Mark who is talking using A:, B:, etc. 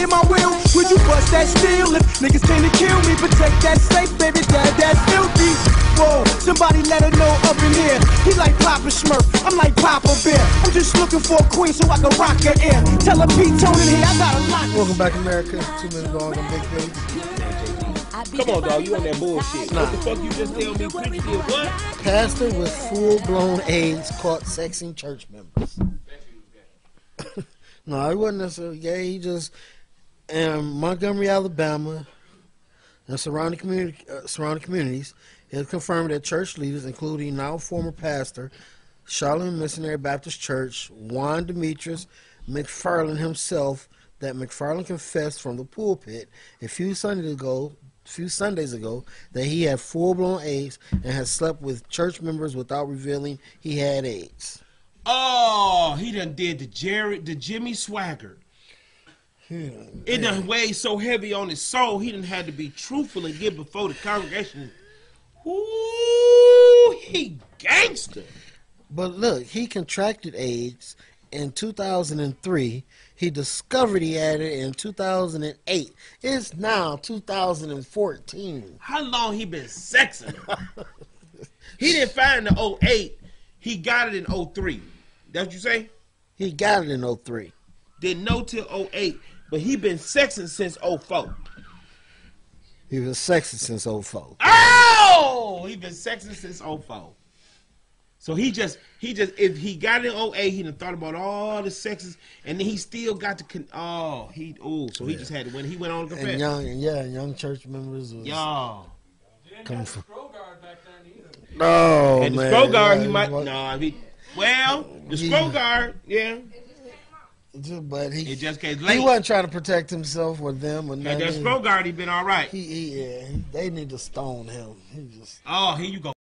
A: steer my wheel? Would you bust that steel if niggas came to kill me? Protect that safe, baby, that that's filthy. Whoa, somebody let her know up in here. He like Papa Smurf, I'm like Papa Bear. I'm just looking for a queen so I can rock her ear. Tell her Pete Tone in here, I got a lot.
B: Welcome back, America. Two Men and a Bong on Big Face.
C: Come on, dog. You on that bullshit. What the fuck you just tell me? Preacher did what?
B: Pastor with full-blown AIDS caught sexing church members. no, he wasn't necessarily gay. He just in Montgomery, Alabama, and surrounding uh, surrounding communities, it has confirmed that church leaders, including now former pastor Shiloh Missionary Baptist Church, Juan Demetrius McFarland himself, that McFarland confessed from the pulpit a few Sundays ago few Sundays ago that he had full blown AIDS and had slept with church members without revealing he had AIDS.
C: Oh, he done did the Jared, the Jimmy Swaggart. It done weighed so heavy on his soul, he didn't had to be truthful and give before the congregation. Ooh, he gangster.
B: But look, he contracted AIDS in 2003. He discovered he had it in 2008. It's now 2014.
C: How long he been sexing he didn't find the 08. He got it in 03. That's what you say?
B: He got it in 03.
C: Didn't know till 08, but he been sexing since 04.
B: He was sexing since 04.
C: Oh, he been sexing since 04. So he just he just if he got it in 08, he done thought about all the sexes, and then he still got to con- oh he oh so he just had to when he went on to confess.
B: And young, yeah, young church members was
C: Yo,
B: coming from. Oh
C: and the
B: man,
C: scroll guard
B: yeah,
C: he might
B: was-
C: no he well the
B: Yeah.
C: scroll guard yeah
B: But he,
C: it just came
B: he wasn't trying to protect himself or them or
C: And
B: nothing.
C: that scroll guard he been all right.
B: He, he, yeah, they need to stone him. He just.
C: Oh, here you go.